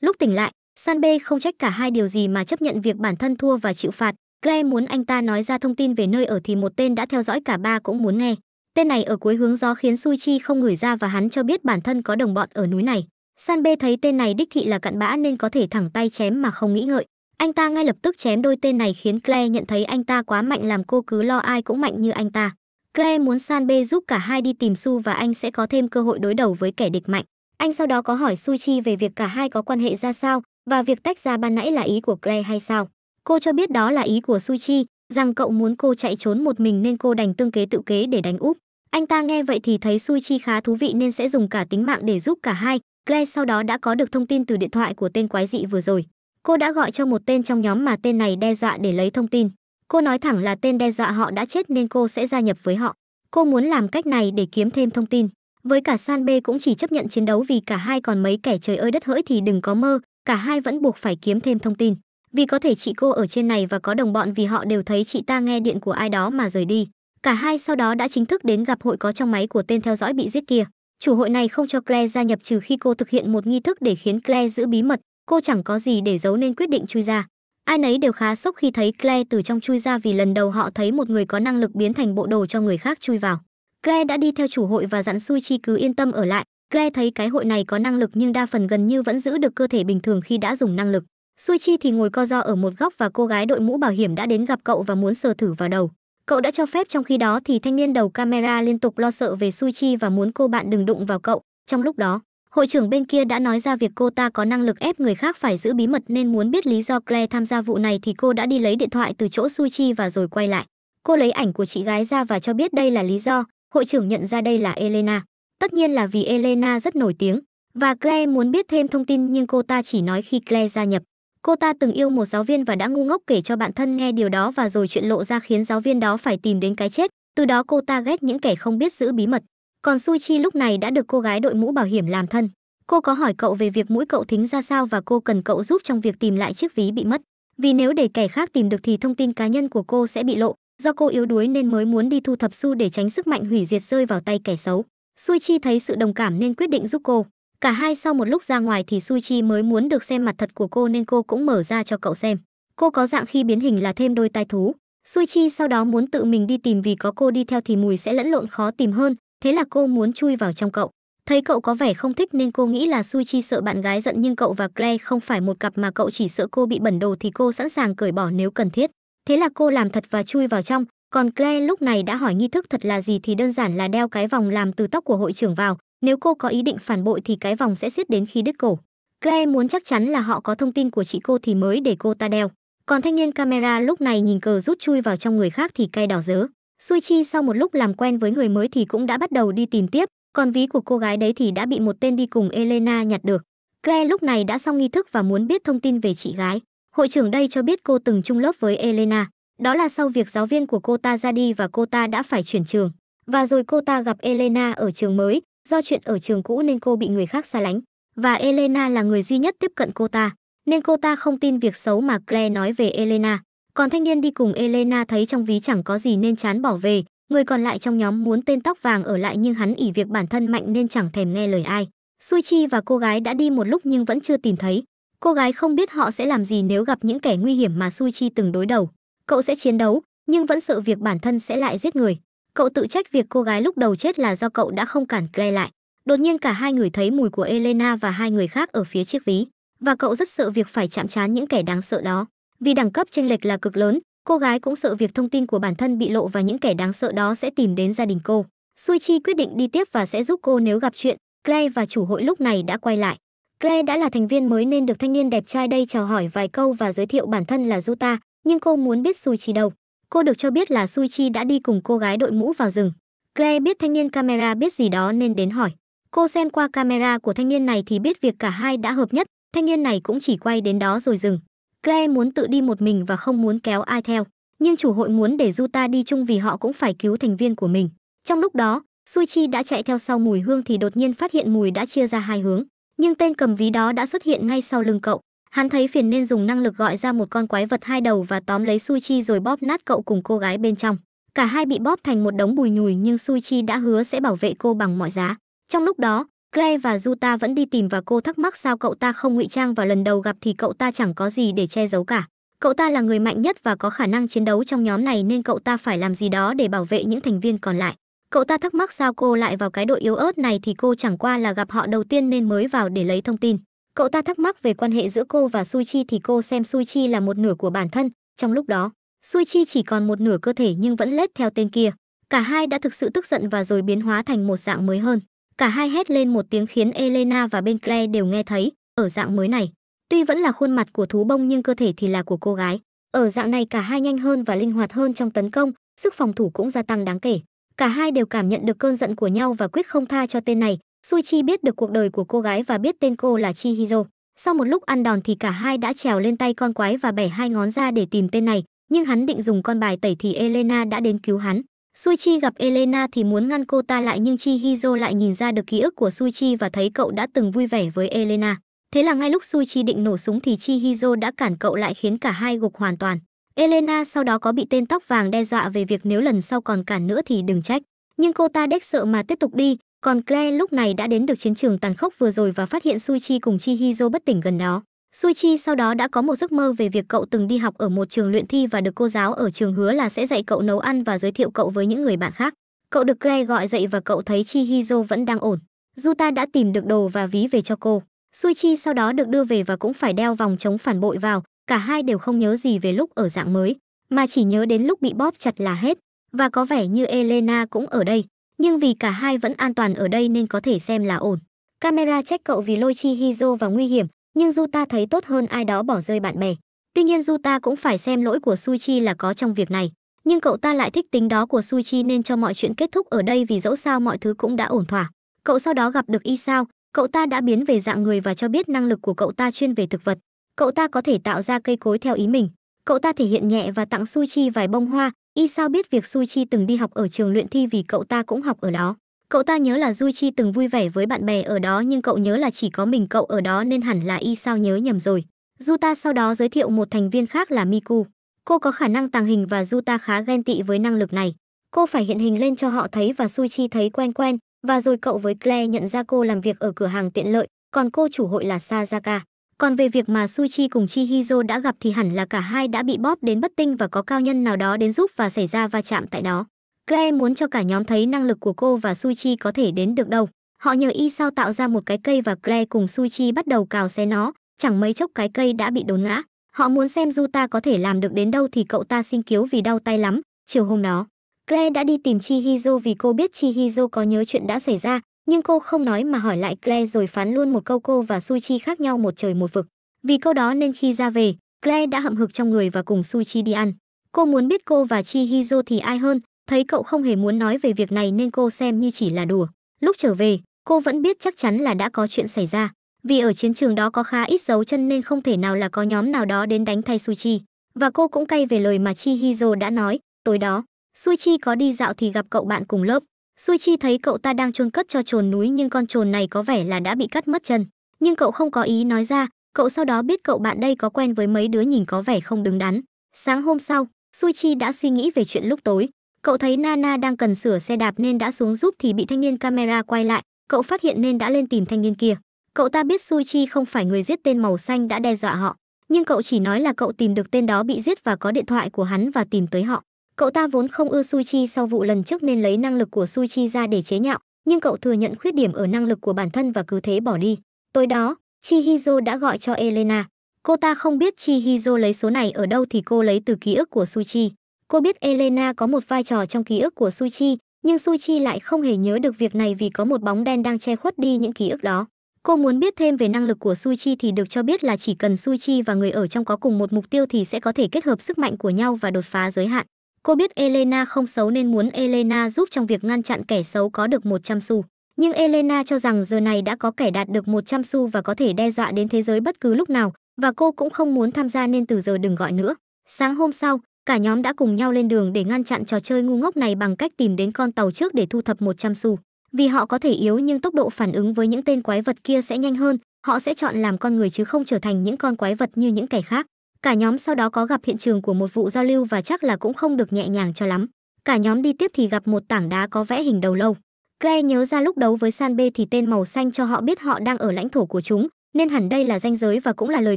Lúc tỉnh lại, Sanbe không trách cả hai điều gì mà chấp nhận việc bản thân thua và chịu phạt. Claire muốn anh ta nói ra thông tin về nơi ở thì một tên đã theo dõi cả ba cũng muốn nghe. Tên này ở cuối hướng gió khiến Su Chi không ngửi ra và hắn cho biết bản thân có đồng bọn ở núi này. Sanbe thấy tên này đích thị là cặn bã nên có thể thẳng tay chém mà không nghĩ ngợi. Anh ta ngay lập tức chém đôi tên này khiến Claire nhận thấy anh ta quá mạnh làm cô cứ lo ai cũng mạnh như anh ta. Claire muốn Sanbe giúp cả hai đi tìm Su và anh sẽ có thêm cơ hội đối đầu với kẻ địch mạnh. Anh sau đó có hỏi Su Chi về việc cả hai có quan hệ ra sao và việc tách ra ban nãy là ý của Claire hay sao. Cô cho biết đó là ý của Su Chi, rằng cậu muốn cô chạy trốn một mình nên cô đành tương kế tự kế để đánh úp. Anh ta nghe vậy thì thấy Su Chi khá thú vị nên sẽ dùng cả tính mạng để giúp cả hai. Claire sau đó đã có được thông tin từ điện thoại của tên quái dị vừa rồi. Cô đã gọi cho một tên trong nhóm mà tên này đe dọa để lấy thông tin. Cô nói thẳng là tên đe dọa họ đã chết nên cô sẽ gia nhập với họ. Cô muốn làm cách này để kiếm thêm thông tin. Với cả San B cũng chỉ chấp nhận chiến đấu vì cả hai còn mấy kẻ trời ơi đất hỡi thì đừng có mơ, cả hai vẫn buộc phải kiếm thêm thông tin. Vì có thể chị cô ở trên này và có đồng bọn vì họ đều thấy chị ta nghe điện của ai đó mà rời đi. Cả hai sau đó đã chính thức đến gặp hội có trong máy của tên theo dõi bị giết kia. Chủ hội này không cho Claire gia nhập trừ khi cô thực hiện một nghi thức để khiến Claire giữ bí mật, cô chẳng có gì để giấu nên quyết định chui ra. Ai nấy đều khá sốc khi thấy Claire từ trong chui ra vì lần đầu họ thấy một người có năng lực biến thành bộ đồ cho người khác chui vào. Claire đã đi theo chủ hội và dặn Sui Chi cứ yên tâm ở lại. Claire thấy cái hội này có năng lực nhưng đa phần gần như vẫn giữ được cơ thể bình thường khi đã dùng năng lực. Sui Chi thì ngồi co ro ở một góc và cô gái đội mũ bảo hiểm đã đến gặp cậu và muốn sờ thử vào đầu. Cậu đã cho phép trong khi đó thì thanh niên đầu camera liên tục lo sợ về Sui Chi và muốn cô bạn đừng đụng vào cậu. Trong lúc đó, hội trưởng bên kia đã nói ra việc cô ta có năng lực ép người khác phải giữ bí mật nên muốn biết lý do Claire tham gia vụ này thì cô đã đi lấy điện thoại từ chỗ Suchi và rồi quay lại. Cô lấy ảnh của chị gái ra và cho biết đây là lý do, hội trưởng nhận ra đây là Elena. Tất nhiên là vì Elena rất nổi tiếng và Claire muốn biết thêm thông tin nhưng cô ta chỉ nói khi Claire gia nhập. Cô ta từng yêu một giáo viên và đã ngu ngốc kể cho bạn thân nghe điều đó và rồi chuyện lộ ra khiến giáo viên đó phải tìm đến cái chết. Từ đó cô ta ghét những kẻ không biết giữ bí mật. Còn Su Chi lúc này đã được cô gái đội mũ bảo hiểm làm thân. Cô có hỏi cậu về việc mũi cậu thính ra sao và cô cần cậu giúp trong việc tìm lại chiếc ví bị mất. Vì nếu để kẻ khác tìm được thì thông tin cá nhân của cô sẽ bị lộ. Do cô yếu đuối nên mới muốn đi thu thập Su để tránh sức mạnh hủy diệt rơi vào tay kẻ xấu. Su Chi thấy sự đồng cảm nên quyết định giúp cô. Cả hai sau một lúc ra ngoài thì Su Chi mới muốn được xem mặt thật của cô nên cô cũng mở ra cho cậu xem. Cô có dạng khi biến hình là thêm đôi tai thú. Su Chi sau đó muốn tự mình đi tìm vì có cô đi theo thì mùi sẽ lẫn lộn khó tìm hơn, thế là cô muốn chui vào trong cậu. Thấy cậu có vẻ không thích nên cô nghĩ là Sui Chi sợ bạn gái giận nhưng cậu và Claire không phải một cặp mà cậu chỉ sợ cô bị bẩn đồ thì cô sẵn sàng cởi bỏ nếu cần thiết. Thế là cô làm thật và chui vào trong, còn Claire lúc này đã hỏi nghi thức thật là gì thì đơn giản là đeo cái vòng làm từ tóc của hội trưởng vào, nếu cô có ý định phản bội thì cái vòng sẽ siết đến khi đứt cổ. Claire muốn chắc chắn là họ có thông tin của chị cô thì mới để cô ta đeo. Còn thanh niên camera lúc này nhìn cờ rút chui vào trong người khác thì cay đỏ dớ. Sui Chi sau một lúc làm quen với người mới thì cũng đã bắt đầu đi tìm tiếp, còn ví của cô gái đấy thì đã bị một tên đi cùng Elena nhặt được. Claire lúc này đã xong nghi thức và muốn biết thông tin về chị gái. Hội trưởng đây cho biết cô từng chung lớp với Elena. Đó là sau việc giáo viên của cô ta ra đi và cô ta đã phải chuyển trường. Và rồi cô ta gặp Elena ở trường mới, do chuyện ở trường cũ nên cô bị người khác xa lánh. Và Elena là người duy nhất tiếp cận cô ta, nên cô ta không tin việc xấu mà Claire nói về Elena. Còn thanh niên đi cùng Elena thấy trong ví chẳng có gì nên chán bỏ về, người còn lại trong nhóm muốn tên tóc vàng ở lại nhưng hắn ỉ việc bản thân mạnh nên chẳng thèm nghe lời ai. Sui Chi và cô gái đã đi một lúc nhưng vẫn chưa tìm thấy. Cô gái không biết họ sẽ làm gì nếu gặp những kẻ nguy hiểm mà Sui Chi từng đối đầu. Cậu sẽ chiến đấu, nhưng vẫn sợ việc bản thân sẽ lại giết người. Cậu tự trách việc cô gái lúc đầu chết là do cậu đã không cản Claire lại. Đột nhiên cả hai người thấy mùi của Elena và hai người khác ở phía chiếc ví, và cậu rất sợ việc phải chạm trán những kẻ đáng sợ đó. Vì đẳng cấp chênh lệch là cực lớn, cô gái cũng sợ việc thông tin của bản thân bị lộ và những kẻ đáng sợ đó sẽ tìm đến gia đình cô. Sui Chi quyết định đi tiếp và sẽ giúp cô nếu gặp chuyện. Claire và chủ hội lúc này đã quay lại. Claire đã là thành viên mới nên được thanh niên đẹp trai đây chào hỏi vài câu và giới thiệu bản thân là Juta, nhưng cô muốn biết Sui Chi đâu. Cô được cho biết là Sui Chi đã đi cùng cô gái đội mũ vào rừng. Claire biết thanh niên camera biết gì đó nên đến hỏi. Cô xem qua camera của thanh niên này thì biết việc cả hai đã hợp nhất, thanh niên này cũng chỉ quay đến đó rồi dừng. Claire muốn tự đi một mình và không muốn kéo ai theo, nhưng chủ hội muốn để Juta đi chung vì họ cũng phải cứu thành viên của mình. Trong lúc đó, Sui Chi đã chạy theo sau mùi hương thì đột nhiên phát hiện mùi đã chia ra hai hướng, nhưng tên cầm ví đó đã xuất hiện ngay sau lưng cậu. Hắn thấy phiền nên dùng năng lực gọi ra một con quái vật hai đầu và tóm lấy Sui Chi rồi bóp nát cậu cùng cô gái bên trong. Cả hai bị bóp thành một đống bùi nhùi nhưng Sui Chi đã hứa sẽ bảo vệ cô bằng mọi giá. Trong lúc đó, Claire và Juta vẫn đi tìm và cô thắc mắc sao cậu ta không ngụy trang và lần đầu gặp thì cậu ta chẳng có gì để che giấu cả. Cậu ta là người mạnh nhất và có khả năng chiến đấu trong nhóm này nên cậu ta phải làm gì đó để bảo vệ những thành viên còn lại. Cậu ta thắc mắc sao cô lại vào cái đội yếu ớt này thì cô chẳng qua là gặp họ đầu tiên nên mới vào để lấy thông tin. Cậu ta thắc mắc về quan hệ giữa cô và Sui Chi thì cô xem Sui Chi là một nửa của bản thân, trong lúc đó, Sui Chi chỉ còn một nửa cơ thể nhưng vẫn lết theo tên kia. Cả hai đã thực sự tức giận và rồi biến hóa thành một dạng mới hơn. Cả hai hét lên một tiếng khiến Elena và bên Claire đều nghe thấy, ở dạng mới này. Tuy vẫn là khuôn mặt của thú bông nhưng cơ thể thì là của cô gái. Ở dạng này cả hai nhanh hơn và linh hoạt hơn trong tấn công, sức phòng thủ cũng gia tăng đáng kể. Cả hai đều cảm nhận được cơn giận của nhau và quyết không tha cho tên này. Sui Chi biết được cuộc đời của cô gái và biết tên cô là Chihiro. Sau một lúc ăn đòn thì cả hai đã trèo lên tay con quái và bẻ hai ngón ra để tìm tên này, nhưng hắn định dùng con bài tẩy thì Elena đã đến cứu hắn. Sui Chi gặp Elena thì muốn ngăn cô ta lại nhưng Chi Hizo lại nhìn ra được ký ức của Sui Chi và thấy cậu đã từng vui vẻ với Elena. Thế là ngay lúc Sui Chi định nổ súng thì Chi Hizo đã cản cậu lại khiến cả hai gục hoàn toàn. Elena sau đó có bị tên tóc vàng đe dọa về việc nếu lần sau còn cản nữa thì đừng trách. Nhưng cô ta đếch sợ mà tiếp tục đi, còn Claire lúc này đã đến được chiến trường tàn khốc vừa rồi và phát hiện Sui Chi cùng Chi Hizo bất tỉnh gần đó. Sui Chi sau đó đã có một giấc mơ về việc cậu từng đi học ở một trường luyện thi và được cô giáo ở trường hứa là sẽ dạy cậu nấu ăn và giới thiệu cậu với những người bạn khác. Cậu được Claire gọi dậy và cậu thấy Chi Hizo vẫn đang ổn. Juta đã tìm được đồ và ví về cho cô. Sui Chi sau đó được đưa về và cũng phải đeo vòng chống phản bội vào, cả hai đều không nhớ gì về lúc ở dạng mới, mà chỉ nhớ đến lúc bị bóp chặt là hết. Và có vẻ như Elena cũng ở đây, nhưng vì cả hai vẫn an toàn ở đây nên có thể xem là ổn. Camera trách cậu vì lôi Chi Hizo vào nguy hiểm, nhưng Juta thấy tốt hơn ai đó bỏ rơi bạn bè. Tuy nhiên Juta cũng phải xem lỗi của Suichi là có trong việc này, nhưng cậu ta lại thích tính đó của Suichi nên cho mọi chuyện kết thúc ở đây vì dẫu sao mọi thứ cũng đã ổn thỏa. Cậu sau đó gặp được Y Sao, cậu ta đã biến về dạng người và cho biết năng lực của cậu ta chuyên về thực vật. Cậu ta có thể tạo ra cây cối theo ý mình. Cậu ta thể hiện nhẹ và tặng Suichi vài bông hoa. Y Sao biết việc Suichi từng đi học ở trường luyện thi vì cậu ta cũng học ở đó. Cậu ta nhớ là Duy từng vui vẻ với bạn bè ở đó nhưng cậu nhớ là chỉ có mình cậu ở đó nên hẳn là y sao nhớ nhầm rồi. Juta sau đó giới thiệu một thành viên khác là Miku. Cô có khả năng tàng hình và Juta khá ghen tị với năng lực này. Cô phải hiện hình lên cho họ thấy và Suichi thấy quen quen, và rồi cậu với Claire nhận ra cô làm việc ở cửa hàng tiện lợi, còn cô chủ hội là Sazaka. Còn về việc mà Suichi cùng Chihizo đã gặp thì hẳn là cả hai đã bị bóp đến bất tinh và có cao nhân nào đó đến giúp và xảy ra va chạm tại đó. Claire muốn cho cả nhóm thấy năng lực của cô và Suichi có thể đến được đâu. Họ nhờ y sao tạo ra một cái cây và Claire cùng Suichi bắt đầu cào xé nó, chẳng mấy chốc cái cây đã bị đốn ngã. Họ muốn xem Juta có thể làm được đến đâu thì cậu ta xin cứu vì đau tay lắm. Chiều hôm đó, Claire đã đi tìm Chihizo vì cô biết Chihizo có nhớ chuyện đã xảy ra, nhưng cô không nói mà hỏi lại Claire rồi phán luôn một câu cô và Suichi khác nhau một trời một vực. Vì câu đó nên khi ra về, Claire đã hậm hực trong người và cùng Suichi đi ăn. Cô muốn biết cô và Chihizo thì ai hơn, Thấy cậu không hề muốn nói về việc này nên cô xem như chỉ là đùa. Lúc trở về, cô vẫn biết chắc chắn là đã có chuyện xảy ra. Vì ở chiến trường đó có khá ít dấu chân nên không thể nào là có nhóm nào đó đến đánh thay Suchi. Và cô cũng cay về lời mà Chi Hizo đã nói, tối đó, Suichi có đi dạo thì gặp cậu bạn cùng lớp. Suichi thấy cậu ta đang chôn cất cho trồn núi nhưng con trồn này có vẻ là đã bị cắt mất chân. Nhưng cậu không có ý nói ra, cậu sau đó biết cậu bạn đây có quen với mấy đứa nhìn có vẻ không đứng đắn. Sáng hôm sau, Suichi đã suy nghĩ về chuyện lúc tối, Cậu thấy Nana đang cần sửa xe đạp nên đã xuống giúp thì bị thanh niên camera quay lại, cậu phát hiện nên đã lên tìm thanh niên kia. Cậu ta biết Suichi không phải người giết tên màu xanh đã đe dọa họ, nhưng cậu chỉ nói là cậu tìm được tên đó bị giết và có điện thoại của hắn và tìm tới họ. Cậu ta vốn không ưa Suichi sau vụ lần trước nên lấy năng lực của Suichi ra để chế nhạo, nhưng cậu thừa nhận khuyết điểm ở năng lực của bản thân và cứ thế bỏ đi. Tối đó, Chihizo đã gọi cho Elena. Cô ta không biết Chihizo lấy số này ở đâu thì cô lấy từ ký ức của Suichi. Cô biết Elena có một vai trò trong ký ức của Suichi, nhưng Suichi lại không hề nhớ được việc này vì có một bóng đen đang che khuất đi những ký ức đó. Cô muốn biết thêm về năng lực của Suichi thì được cho biết là chỉ cần Suichi và người ở trong có cùng một mục tiêu thì sẽ có thể kết hợp sức mạnh của nhau và đột phá giới hạn. Cô biết Elena không xấu nên muốn Elena giúp trong việc ngăn chặn kẻ xấu có được 100 xu. Nhưng Elena cho rằng giờ này đã có kẻ đạt được 100 xu và có thể đe dọa đến thế giới bất cứ lúc nào, và cô cũng không muốn tham gia nên từ giờ đừng gọi nữa. Sáng hôm sau, Cả nhóm đã cùng nhau lên đường để ngăn chặn trò chơi ngu ngốc này bằng cách tìm đến con tàu trước để thu thập 100 xu. Vì họ có thể yếu nhưng tốc độ phản ứng với những tên quái vật kia sẽ nhanh hơn, họ sẽ chọn làm con người chứ không trở thành những con quái vật như những kẻ khác. Cả nhóm sau đó có gặp hiện trường của một vụ giao lưu và chắc là cũng không được nhẹ nhàng cho lắm. Cả nhóm đi tiếp thì gặp một tảng đá có vẽ hình đầu lâu. Claire nhớ ra lúc đấu với san b thì tên màu xanh cho họ biết họ đang ở lãnh thổ của chúng, nên hẳn đây là ranh giới và cũng là lời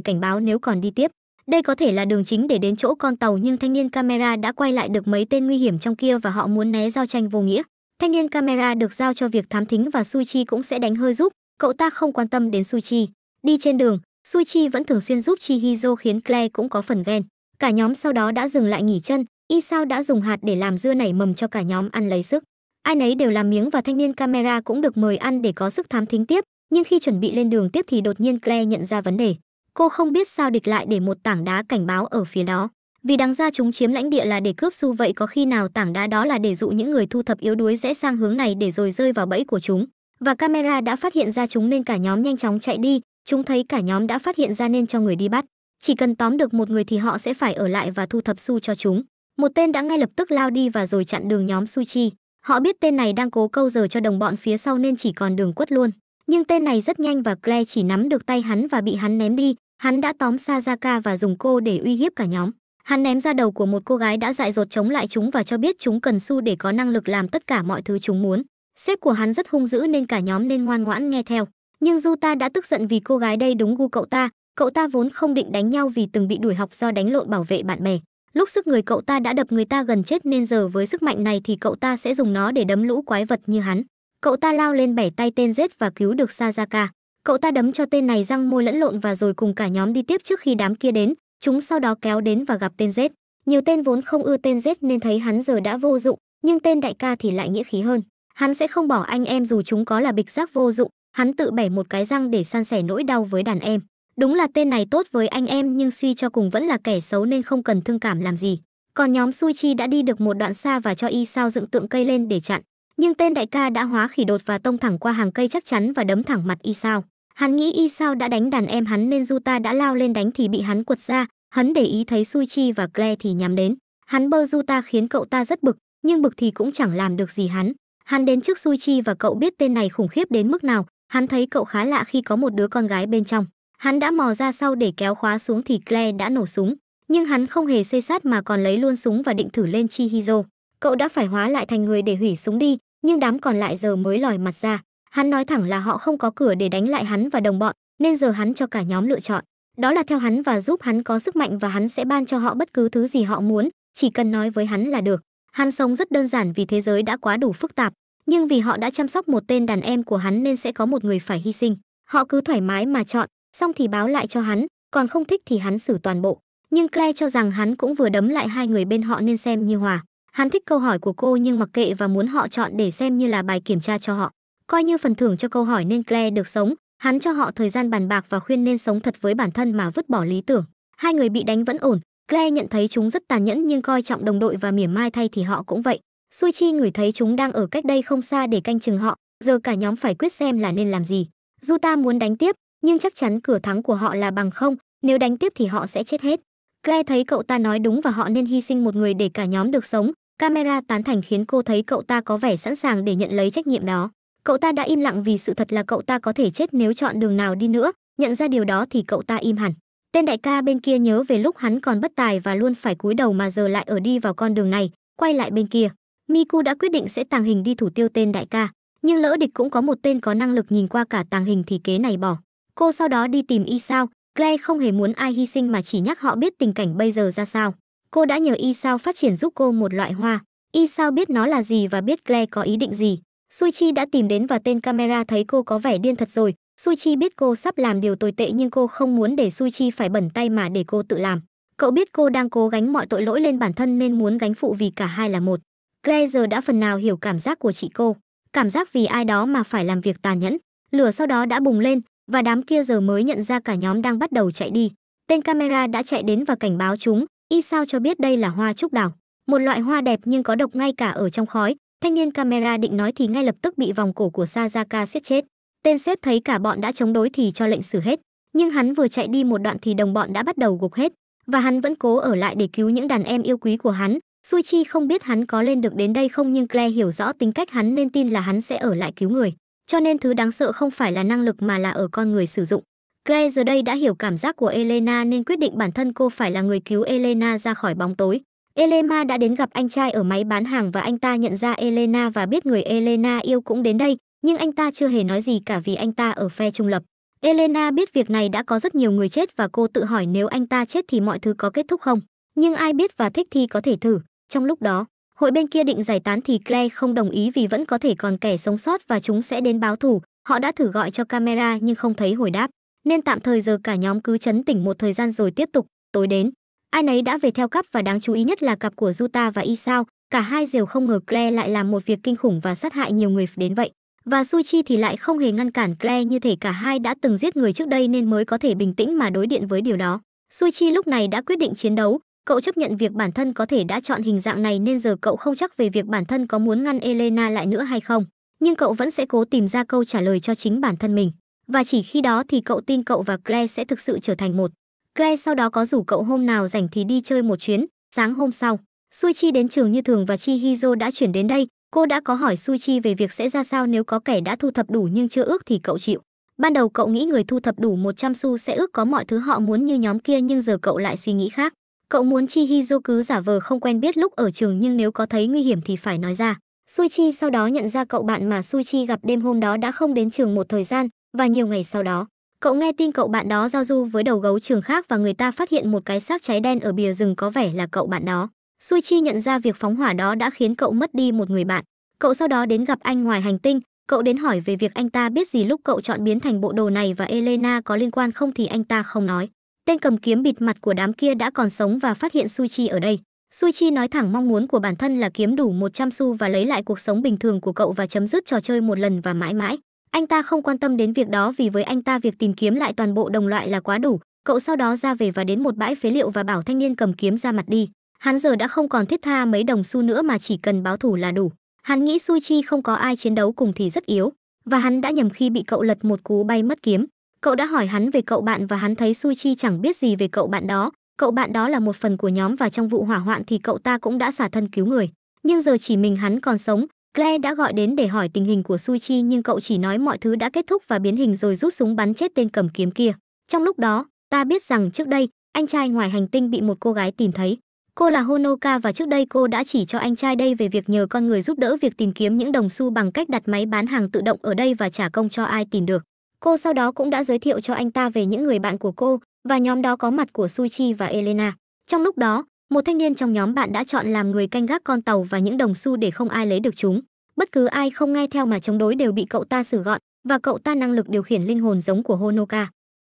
cảnh báo nếu còn đi tiếp. Đây có thể là đường chính để đến chỗ con tàu nhưng thanh niên camera đã quay lại được mấy tên nguy hiểm trong kia và họ muốn né giao tranh vô nghĩa. Thanh niên camera được giao cho việc thám thính và Suichi cũng sẽ đánh hơi giúp, cậu ta không quan tâm đến Suichi. Đi trên đường, Suichi vẫn thường xuyên giúp Chihizo khiến Claire cũng có phần ghen. Cả nhóm sau đó đã dừng lại nghỉ chân, Y Sao đã dùng hạt để làm dưa nảy mầm cho cả nhóm ăn lấy sức. Ai nấy đều làm miếng và thanh niên camera cũng được mời ăn để có sức thám thính tiếp, nhưng khi chuẩn bị lên đường tiếp thì đột nhiên Claire nhận ra vấn đề. Cô không biết sao địch lại để một tảng đá cảnh báo ở phía đó. Vì đáng ra chúng chiếm lãnh địa là để cướp su vậy có khi nào tảng đá đó là để dụ những người thu thập yếu đuối rẽ sang hướng này để rồi rơi vào bẫy của chúng. Và camera đã phát hiện ra chúng nên cả nhóm nhanh chóng chạy đi, chúng thấy cả nhóm đã phát hiện ra nên cho người đi bắt. Chỉ cần tóm được một người thì họ sẽ phải ở lại và thu thập su cho chúng. Một tên đã ngay lập tức lao đi và rồi chặn đường nhóm Suchi. Họ biết tên này đang cố câu giờ cho đồng bọn phía sau nên chỉ còn đường quất luôn. Nhưng tên này rất nhanh và Claire chỉ nắm được tay hắn và bị hắn ném đi. Hắn đã tóm Sajaka và dùng cô để uy hiếp cả nhóm. Hắn ném ra đầu của một cô gái đã dại dột chống lại chúng và cho biết chúng cần su để có năng lực làm tất cả mọi thứ chúng muốn. Sếp của hắn rất hung dữ nên cả nhóm nên ngoan ngoãn nghe theo. Nhưng Juta đã tức giận vì cô gái đây đúng gu cậu ta. Cậu ta vốn không định đánh nhau vì từng bị đuổi học do đánh lộn bảo vệ bạn bè. Lúc sức người cậu ta đã đập người ta gần chết nên giờ với sức mạnh này thì cậu ta sẽ dùng nó để đấm lũ quái vật như hắn. Cậu ta lao lên bẻ tay tên giết và cứu được Sajaka. Cậu ta đấm cho tên này răng môi lẫn lộn và rồi cùng cả nhóm đi tiếp trước khi đám kia đến. Chúng sau đó kéo đến và gặp tên rết Nhiều tên vốn không ưa tên rết nên thấy hắn giờ đã vô dụng, nhưng tên đại ca thì lại nghĩa khí hơn. Hắn sẽ không bỏ anh em dù chúng có là bịch rác vô dụng, hắn tự bẻ một cái răng để san sẻ nỗi đau với đàn em. Đúng là tên này tốt với anh em nhưng suy cho cùng vẫn là kẻ xấu nên không cần thương cảm làm gì. Còn nhóm Sui Chi đã đi được một đoạn xa và cho y sao dựng tượng cây lên để chặn. Nhưng tên đại ca đã hóa khỉ đột và tông thẳng qua hàng cây chắc chắn và đấm thẳng mặt y sao. Hắn nghĩ y sao đã đánh đàn em hắn nên Juta đã lao lên đánh thì bị hắn quật ra. Hắn để ý thấy Sui Chi và Claire thì nhắm đến. Hắn bơ Juta khiến cậu ta rất bực, nhưng bực thì cũng chẳng làm được gì hắn. Hắn đến trước Sui Chi và cậu biết tên này khủng khiếp đến mức nào. Hắn thấy cậu khá lạ khi có một đứa con gái bên trong. Hắn đã mò ra sau để kéo khóa xuống thì Claire đã nổ súng, nhưng hắn không hề xây sát mà còn lấy luôn súng và định thử lên Chihiro. Cậu đã phải hóa lại thành người để hủy súng đi, nhưng đám còn lại giờ mới lòi mặt ra. Hắn nói thẳng là họ không có cửa để đánh lại hắn và đồng bọn, nên giờ hắn cho cả nhóm lựa chọn. Đó là theo hắn và giúp hắn có sức mạnh và hắn sẽ ban cho họ bất cứ thứ gì họ muốn, chỉ cần nói với hắn là được. Hắn sống rất đơn giản vì thế giới đã quá đủ phức tạp, nhưng vì họ đã chăm sóc một tên đàn em của hắn nên sẽ có một người phải hy sinh. Họ cứ thoải mái mà chọn, xong thì báo lại cho hắn, còn không thích thì hắn xử toàn bộ. Nhưng Claire cho rằng hắn cũng vừa đấm lại hai người bên họ nên xem như hòa. Hắn thích câu hỏi của cô nhưng mặc kệ và muốn họ chọn để xem như là bài kiểm tra cho họ. Coi như phần thưởng cho câu hỏi nên Claire được sống, hắn cho họ thời gian bàn bạc và khuyên nên sống thật với bản thân mà vứt bỏ lý tưởng. Hai người bị đánh vẫn ổn, Claire nhận thấy chúng rất tàn nhẫn nhưng coi trọng đồng đội và mỉa mai thay thì họ cũng vậy. Sui Chi ngửi thấy chúng đang ở cách đây không xa để canh chừng họ, giờ cả nhóm phải quyết xem là nên làm gì. Juta muốn đánh tiếp, nhưng chắc chắn cửa thắng của họ là bằng không, nếu đánh tiếp thì họ sẽ chết hết. Claire thấy cậu ta nói đúng và họ nên hy sinh một người để cả nhóm được sống. Camera tán thành khiến cô thấy cậu ta có vẻ sẵn sàng để nhận lấy trách nhiệm đó. Cậu ta đã im lặng vì sự thật là cậu ta có thể chết nếu chọn đường nào đi nữa, nhận ra điều đó thì cậu ta im hẳn. Tên đại ca bên kia nhớ về lúc hắn còn bất tài và luôn phải cúi đầu mà giờ lại ở đi vào con đường này, quay lại bên kia. Miku đã quyết định sẽ tàng hình đi thủ tiêu tên đại ca, nhưng lỡ địch cũng có một tên có năng lực nhìn qua cả tàng hình thì kế này bỏ. Cô sau đó đi tìm y sao, Claire không hề muốn ai hy sinh mà chỉ nhắc họ biết tình cảnh bây giờ ra sao. Cô đã nhờ y sao phát triển giúp cô một loại hoa. Y sao biết nó là gì và biết Claire có ý định gì. Sui Chi đã tìm đến và tên camera thấy cô có vẻ điên thật rồi. Sui Chi biết cô sắp làm điều tồi tệ nhưng cô không muốn để Sui Chi phải bẩn tay mà để cô tự làm. Cậu biết cô đang cố gánh mọi tội lỗi lên bản thân nên muốn gánh phụ vì cả hai là một. Claire giờ đã phần nào hiểu cảm giác của chị cô. Cảm giác vì ai đó mà phải làm việc tàn nhẫn. Lửa sau đó đã bùng lên, và đám kia giờ mới nhận ra cả nhóm đang bắt đầu chạy đi. Tên camera đã chạy đến và cảnh báo chúng, y sao cho biết đây là hoa trúc đào, một loại hoa đẹp nhưng có độc ngay cả ở trong khói. Thanh niên camera định nói thì ngay lập tức bị vòng cổ của Sajaka siết chết. Tên sếp thấy cả bọn đã chống đối thì cho lệnh xử hết, nhưng hắn vừa chạy đi một đoạn thì đồng bọn đã bắt đầu gục hết, và hắn vẫn cố ở lại để cứu những đàn em yêu quý của hắn. Suichi không biết hắn có lên được đến đây không nhưng Claire hiểu rõ tính cách hắn nên tin là hắn sẽ ở lại cứu người. Cho nên thứ đáng sợ không phải là năng lực mà là ở con người sử dụng. Claire giờ đây đã hiểu cảm giác của Elena nên quyết định bản thân cô phải là người cứu Elena ra khỏi bóng tối. Elena đã đến gặp anh trai ở máy bán hàng và anh ta nhận ra Elena và biết người Elena yêu cũng đến đây, nhưng anh ta chưa hề nói gì cả vì anh ta ở phe trung lập. Elena biết việc này đã có rất nhiều người chết và cô tự hỏi nếu anh ta chết thì mọi thứ có kết thúc không. Nhưng ai biết và thích thì có thể thử. Trong lúc đó, Hội bên kia định giải tán thì Claire không đồng ý vì vẫn có thể còn kẻ sống sót và chúng sẽ đến báo thù. Họ đã thử gọi cho camera nhưng không thấy hồi đáp, nên tạm thời giờ cả nhóm cứ chấn tỉnh một thời gian rồi tiếp tục. Tối đến, ai nấy đã về theo cặp và đáng chú ý nhất là cặp của Juta và Isao. Cả hai đều không ngờ Claire lại làm một việc kinh khủng và sát hại nhiều người đến vậy. Và Suchi thì lại không hề ngăn cản Claire như thể cả hai đã từng giết người trước đây nên mới có thể bình tĩnh mà đối điện với điều đó. Suchi lúc này đã quyết định chiến đấu, cậu chấp nhận việc bản thân có thể đã chọn hình dạng này nên giờ cậu không chắc về việc bản thân có muốn ngăn Elena lại nữa hay không, nhưng cậu vẫn sẽ cố tìm ra câu trả lời cho chính bản thân mình. Và chỉ khi đó thì cậu tin cậu và Claire sẽ thực sự trở thành một. Claire sau đó có rủ cậu hôm nào rảnh thì đi chơi một chuyến, sáng hôm sau, Suichi đến trường như thường và Chi Chihiro đã chuyển đến đây, cô đã có hỏi Suichi về việc sẽ ra sao nếu có kẻ đã thu thập đủ nhưng chưa ước thì cậu chịu. Ban đầu cậu nghĩ người thu thập đủ 100 xu sẽ ước có mọi thứ họ muốn như nhóm kia nhưng giờ cậu lại suy nghĩ khác. Cậu muốn Chi Chihiro cứ giả vờ không quen biết lúc ở trường nhưng nếu có thấy nguy hiểm thì phải nói ra. Suichi sau đó nhận ra cậu bạn mà Suichi gặp đêm hôm đó đã không đến trường một thời gian và nhiều ngày sau đó. Cậu nghe tin cậu bạn đó giao du với đầu gấu trường khác và người ta phát hiện một cái xác cháy đen ở bìa rừng có vẻ là cậu bạn đó. Sui Chi nhận ra việc phóng hỏa đó đã khiến cậu mất đi một người bạn. Cậu sau đó đến gặp anh ngoài hành tinh, cậu đến hỏi về việc anh ta biết gì lúc cậu chọn biến thành bộ đồ này và Elena có liên quan không thì anh ta không nói. Tên cầm kiếm bịt mặt của đám kia đã còn sống và phát hiện Sui Chi ở đây. Sui Chi nói thẳng mong muốn của bản thân là kiếm đủ 100 xu và lấy lại cuộc sống bình thường của cậu và chấm dứt trò chơi một lần và mãi mãi. Anh ta không quan tâm đến việc đó vì với anh ta việc tìm kiếm lại toàn bộ đồng loại là quá đủ. Cậu sau đó ra về và đến một bãi phế liệu và bảo thanh niên cầm kiếm ra mặt đi. Hắn giờ đã không còn thiết tha mấy đồng xu nữa mà chỉ cần báo thủ là đủ. Hắn nghĩ Su Chi không có ai chiến đấu cùng thì rất yếu, và hắn đã nhầm khi bị cậu lật một cú bay mất kiếm. Cậu đã hỏi hắn về cậu bạn và hắn thấy Su Chi chẳng biết gì về cậu bạn đó. Cậu bạn đó là một phần của nhóm và trong vụ hỏa hoạn thì cậu ta cũng đã xả thân cứu người. Nhưng giờ chỉ mình hắn còn sống. Claire đã gọi đến để hỏi tình hình của Suichi nhưng cậu chỉ nói mọi thứ đã kết thúc và biến hình rồi rút súng bắn chết tên cầm kiếm kia. Trong lúc đó, ta biết rằng trước đây, anh trai ngoài hành tinh bị một cô gái tìm thấy. Cô là Honoka và trước đây cô đã chỉ cho anh trai đây về việc nhờ con người giúp đỡ việc tìm kiếm những đồng xu bằng cách đặt máy bán hàng tự động ở đây và trả công cho ai tìm được. Cô sau đó cũng đã giới thiệu cho anh ta về những người bạn của cô và nhóm đó có mặt của Suichi và Elena. Trong lúc đó, một thanh niên trong nhóm bạn đã chọn làm người canh gác con tàu và những đồng xu để không ai lấy được chúng. Bất cứ ai không nghe theo mà chống đối đều bị cậu ta xử gọn và cậu ta năng lực điều khiển linh hồn giống của Honoka.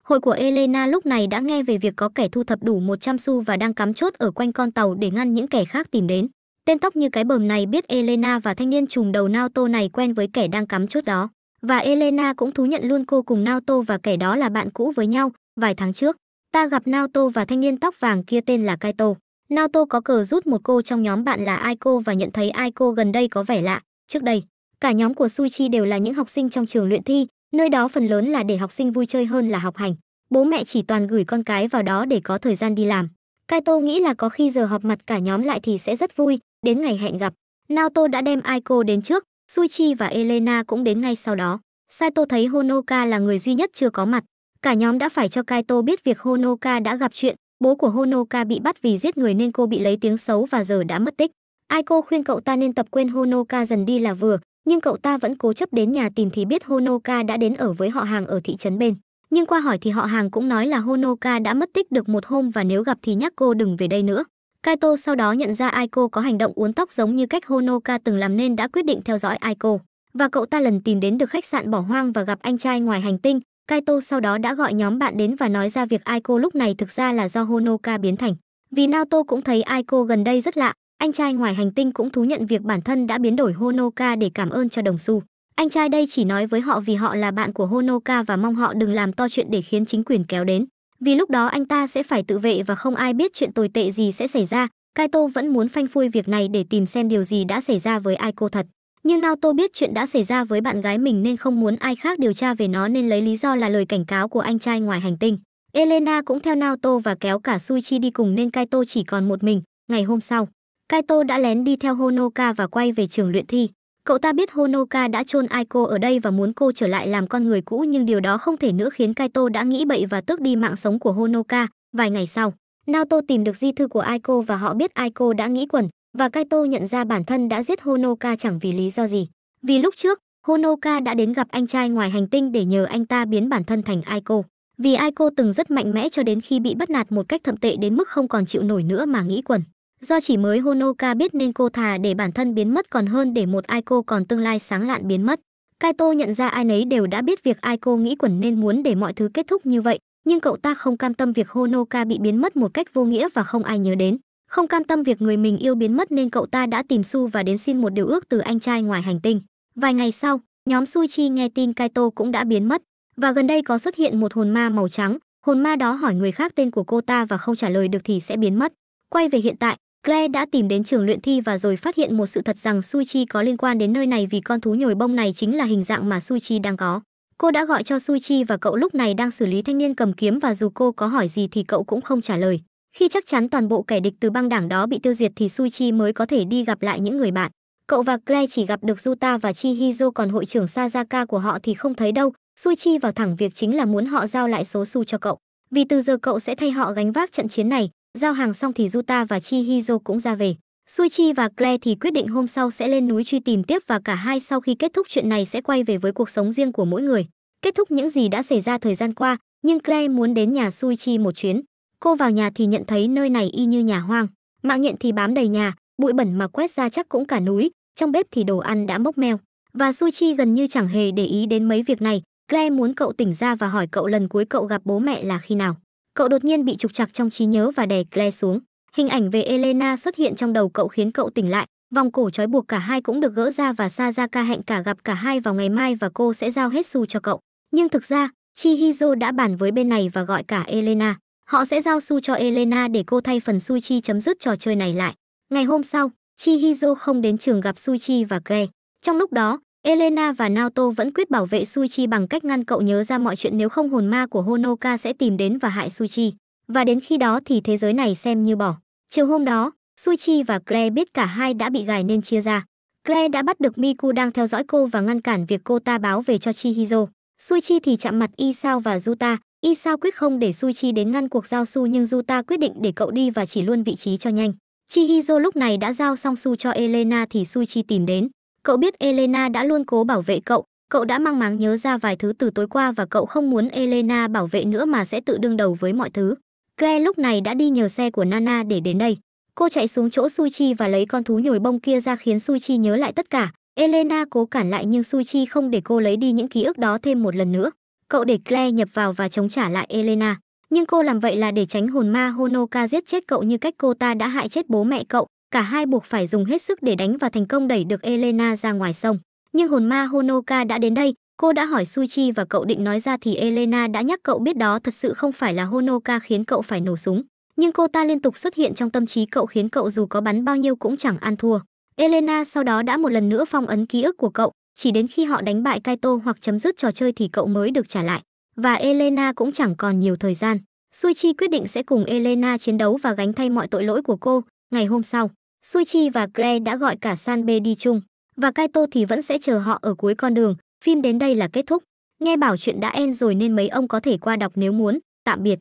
Hội của Elena lúc này đã nghe về việc có kẻ thu thập đủ 100 xu và đang cắm chốt ở quanh con tàu để ngăn những kẻ khác tìm đến. Tên tóc như cái bờm này biết Elena và thanh niên trùm đầu Naoto này quen với kẻ đang cắm chốt đó. Và Elena cũng thú nhận luôn cô cùng Naoto và kẻ đó là bạn cũ với nhau. Vài tháng trước, ta gặp Naoto và thanh niên tóc vàng kia tên là Kaito. Naoto có cờ rút một cô trong nhóm bạn là Aiko và nhận thấy Aiko gần đây có vẻ lạ. Trước đây, cả nhóm của Suichi đều là những học sinh trong trường luyện thi, nơi đó phần lớn là để học sinh vui chơi hơn là học hành. Bố mẹ chỉ toàn gửi con cái vào đó để có thời gian đi làm. Kaito nghĩ là có khi giờ họp mặt cả nhóm lại thì sẽ rất vui, đến ngày hẹn gặp. Naoto đã đem Aiko đến trước, Suichi và Elena cũng đến ngay sau đó. Saito thấy Honoka là người duy nhất chưa có mặt. Cả nhóm đã phải cho Kaito biết việc Honoka đã gặp chuyện, bố của Honoka bị bắt vì giết người nên cô bị lấy tiếng xấu và giờ đã mất tích. Aiko khuyên cậu ta nên tập quên Honoka dần đi là vừa, nhưng cậu ta vẫn cố chấp đến nhà tìm thì biết Honoka đã đến ở với họ hàng ở thị trấn bên. Nhưng qua hỏi thì họ hàng cũng nói là Honoka đã mất tích được một hôm và nếu gặp thì nhắc cô đừng về đây nữa. Kaito sau đó nhận ra Aiko có hành động uốn tóc giống như cách Honoka từng làm nên đã quyết định theo dõi Aiko. Và cậu ta lần tìm đến được khách sạn bỏ hoang và gặp anh trai ngoài hành tinh. Kaito sau đó đã gọi nhóm bạn đến và nói ra việc Aiko lúc này thực ra là do Honoka biến thành. Vì Naoto cũng thấy Aiko gần đây rất lạ, anh trai ngoài hành tinh cũng thú nhận việc bản thân đã biến đổi Honoka để cảm ơn cho đồng xu. Anh trai đây chỉ nói với họ vì họ là bạn của Honoka và mong họ đừng làm to chuyện để khiến chính quyền kéo đến. Vì lúc đó anh ta sẽ phải tự vệ và không ai biết chuyện tồi tệ gì sẽ xảy ra. Kaito vẫn muốn phanh phui việc này để tìm xem điều gì đã xảy ra với Aiko thật. Nhưng Naoto biết chuyện đã xảy ra với bạn gái mình nên không muốn ai khác điều tra về nó nên lấy lý do là lời cảnh cáo của anh trai ngoài hành tinh. Elena cũng theo Naoto và kéo cả Suichi đi cùng nên Kaito chỉ còn một mình. Ngày hôm sau, Kaito đã lén đi theo Honoka và quay về trường luyện thi. Cậu ta biết Honoka đã chôn Aiko ở đây và muốn cô trở lại làm con người cũ nhưng điều đó không thể nữa khiến Kaito đã nghĩ bậy và tước đi mạng sống của Honoka. Vài ngày sau, Naoto tìm được di thư của Aiko và họ biết Aiko đã nghĩ quẩn và Kaito nhận ra bản thân đã giết Honoka chẳng vì lý do gì. Vì lúc trước, Honoka đã đến gặp anh trai ngoài hành tinh để nhờ anh ta biến bản thân thành Aiko. Vì Aiko từng rất mạnh mẽ cho đến khi bị bắt nạt một cách thậm tệ đến mức không còn chịu nổi nữa mà nghĩ quẩn. Do chỉ mới Honoka biết nên cô thà để bản thân biến mất còn hơn để một Aiko còn tương lai sáng lạn biến mất. Kaito nhận ra ai nấy đều đã biết việc Aiko nghĩ quẩn nên muốn để mọi thứ kết thúc như vậy, nhưng cậu ta không cam tâm việc Honoka bị biến mất một cách vô nghĩa và không ai nhớ đến. Không cam tâm việc người mình yêu biến mất nên cậu ta đã tìm Su và đến xin một điều ước từ anh trai ngoài hành tinh. Vài ngày sau, nhóm Suichi nghe tin Kaito cũng đã biến mất và gần đây có xuất hiện một hồn ma màu trắng. Hồn ma đó hỏi người khác tên của cô ta và không trả lời được thì sẽ biến mất. Quay về hiện tại, Claire đã tìm đến trường luyện thi và rồi phát hiện một sự thật rằng Suichi có liên quan đến nơi này vì con thú nhồi bông này chính là hình dạng mà Suichi đang có. Cô đã gọi cho Suichi và cậu lúc này đang xử lý thanh niên cầm kiếm và dù cô có hỏi gì thì cậu cũng không trả lời. Khi chắc chắn toàn bộ kẻ địch từ băng đảng đó bị tiêu diệt thì Suichi mới có thể đi gặp lại những người bạn. Cậu và Claire chỉ gặp được Yuta và Chihizo còn hội trưởng Sajaka của họ thì không thấy đâu. Suichi vào thẳng việc chính là muốn họ giao lại số xu cho cậu. Vì từ giờ cậu sẽ thay họ gánh vác trận chiến này. Giao hàng xong thì Yuta và Chihizo cũng ra về. Suichi và Claire thì quyết định hôm sau sẽ lên núi truy tìm tiếp và cả hai sau khi kết thúc chuyện này sẽ quay về với cuộc sống riêng của mỗi người. Kết thúc những gì đã xảy ra thời gian qua, nhưng Claire muốn đến nhà Suichi một chuyến. Cô vào nhà thì nhận thấy nơi này y như nhà hoang. Mạng nhện thì bám đầy nhà, bụi bẩn mà quét ra chắc cũng cả núi, trong bếp thì đồ ăn đã mốc meo. Và Suichi gần như chẳng hề để ý đến mấy việc này. Claire muốn cậu tỉnh ra và hỏi cậu lần cuối cậu gặp bố mẹ là khi nào. Cậu đột nhiên bị trục trặc trong trí nhớ và đè Claire xuống. Hình ảnh về Elena xuất hiện trong đầu cậu khiến cậu tỉnh lại. Vòng cổ trói buộc cả hai cũng được gỡ ra và Sajaka hẹn cả gặp cả hai vào ngày mai và cô sẽ giao hết xu cho cậu. Nhưng thực ra, Chihizo đã bàn với bên này và gọi cả Elena. Họ sẽ giao su cho Elena để cô thay phần Suichi chấm dứt trò chơi này lại. Ngày hôm sau, Chihizo không đến trường gặp Suichi và Gre. Trong lúc đó, Elena và Naoto vẫn quyết bảo vệ Suichi bằng cách ngăn cậu nhớ ra mọi chuyện nếu không hồn ma của Honoka sẽ tìm đến và hại Suichi. Và đến khi đó thì thế giới này xem như bỏ. Chiều hôm đó, Suichi và Claire biết cả hai đã bị gài nên chia ra. Claire đã bắt được Miku đang theo dõi cô và ngăn cản việc cô ta báo về cho Chihizo. Suichi thì chạm mặt Isao và Yuta. Y sao quyết không để Suichi đến ngăn cuộc giao su nhưng Yuta quyết định để cậu đi và chỉ luôn vị trí cho nhanh. Chihizo lúc này đã giao xong su cho Elena thì Suichi tìm đến. Cậu biết Elena đã luôn cố bảo vệ cậu, cậu đã mang máng nhớ ra vài thứ từ tối qua và cậu không muốn Elena bảo vệ nữa mà sẽ tự đương đầu với mọi thứ. Claire lúc này đã đi nhờ xe của Nana để đến đây. Cô chạy xuống chỗ Suichi và lấy con thú nhồi bông kia ra khiến Suichi nhớ lại tất cả. Elena cố cản lại nhưng Suichi không để cô lấy đi những ký ức đó thêm một lần nữa. Cậu để Claire nhập vào và chống trả lại Elena. Nhưng cô làm vậy là để tránh hồn ma Honoka giết chết cậu như cách cô ta đã hại chết bố mẹ cậu. Cả hai buộc phải dùng hết sức để đánh và thành công đẩy được Elena ra ngoài sông. Nhưng hồn ma Honoka đã đến đây, cô đã hỏi Suichi và cậu định nói ra thì Elena đã nhắc cậu biết đó thật sự không phải là Honoka khiến cậu phải nổ súng. Nhưng cô ta liên tục xuất hiện trong tâm trí cậu khiến cậu dù có bắn bao nhiêu cũng chẳng ăn thua. Elena sau đó đã một lần nữa phong ấn ký ức của cậu, chỉ đến khi họ đánh bại Kaito hoặc chấm dứt trò chơi thì cậu mới được trả lại. Và Elena cũng chẳng còn nhiều thời gian. Suichi quyết định sẽ cùng Elena chiến đấu và gánh thay mọi tội lỗi của cô. Ngày hôm sau, Suichi và Claire đã gọi cả Sanbe đi chung, và Kaito thì vẫn sẽ chờ họ ở cuối con đường. Phim đến đây là kết thúc. Nghe bảo chuyện đã end rồi nên mấy ông có thể qua đọc nếu muốn. Tạm biệt.